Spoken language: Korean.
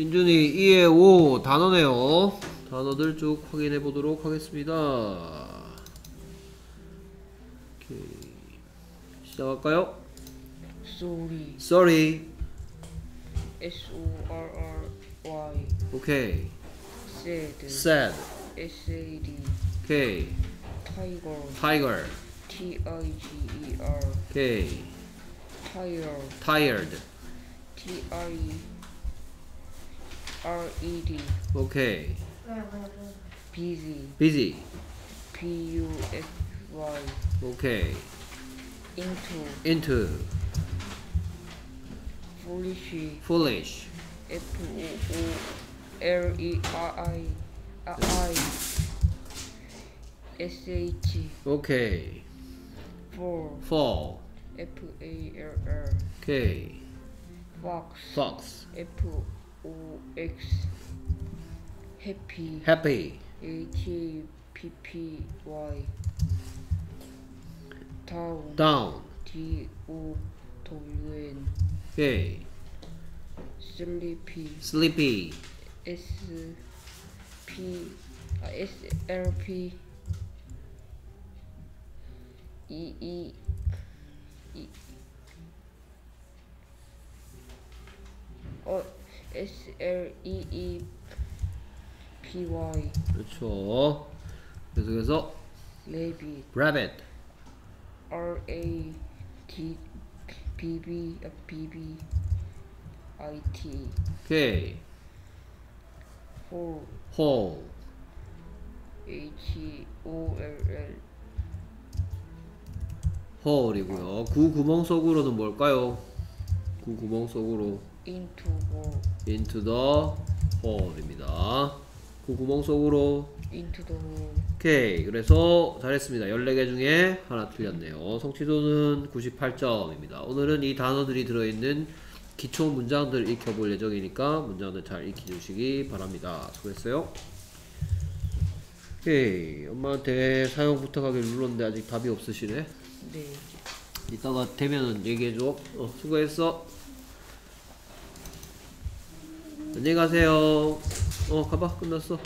딘준이 2에 5 단어네요. 단어들 쭉 확인해 보도록 하겠습니다. 오케이. 시작할까요? sorry Sorry. S O R R Y 오케이. sad Sad. S A D 오케이. tiger Tiger. T I G E R 오케이. tire Tired. T I R E D. Okay. Busy. Busy. P U S Y. Okay. Into. Into. Foolish. Foolish. F O O L E R I R I. S H. Okay. Fall. Fall. F A L L. Okay. Fox. Fox. F O X happy. Happy. H A P P Y. Down down D O W N. Okay. Sleepy. Sleepy. S P uh, S L P E E S L E E P Y 그렇죠. 계속해서 rabbit rabbit. R A T B B 아, B B I T 오케이. hole hole. H O L L hole이고요. 구 구멍 속으로는 뭘까요? 구 구멍 속으로 into hole into the hole입니다. 구 구멍 속으로 into the hole 오케이. 그래서 잘했습니다. 14개 중에 하나 틀렸네요. 성취도는 98점입니다. 오늘은 이 단어들이 들어있는 기초 문장들 익혀볼 예정이니까 문장들 잘 익혀주시기 바랍니다. 수고했어요. 오케이. 엄마한테 사용 부탁하길 눌렀는데 아직 답이 없으시네. 네 이따가 되면은 얘기해줘. 어, 수고했어. 안녕히 가세요. 어, 가봐. 끝났어.